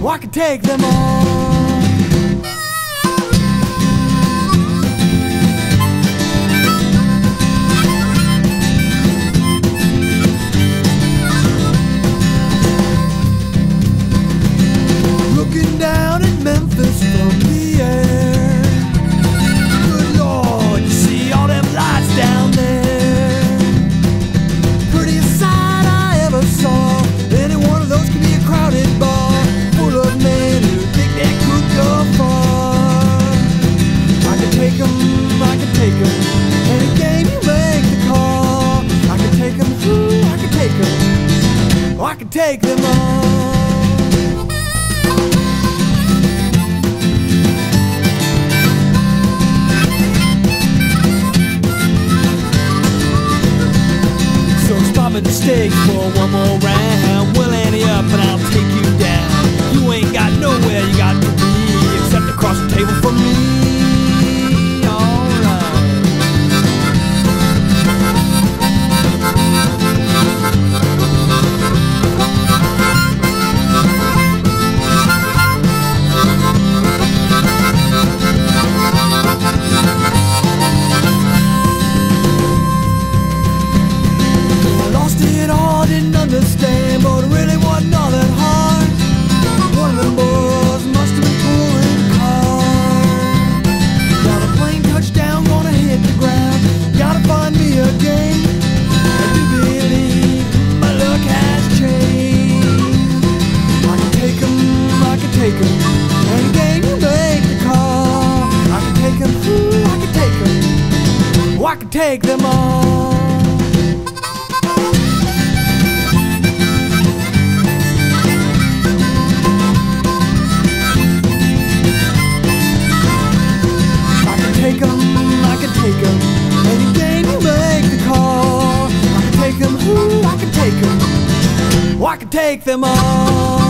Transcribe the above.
Well, I can take them all. can take them all. So at the stage for one more round. We'll any up and take game you make the call. I can take ooh, I can take I can take them all. I can I can you make the call. I can take ooh, I can take I can take them all.